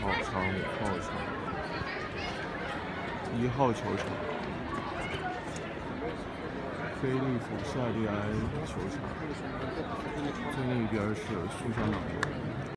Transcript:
号场，五号场，一号球场，菲利普夏利埃球场，这另一边是苏珊娜。